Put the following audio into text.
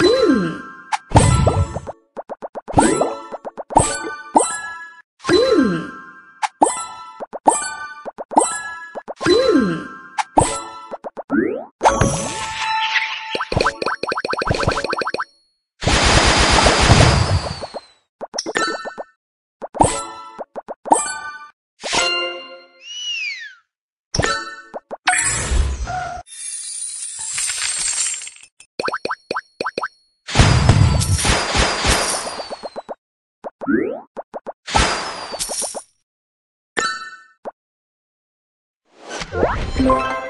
Hmm. What?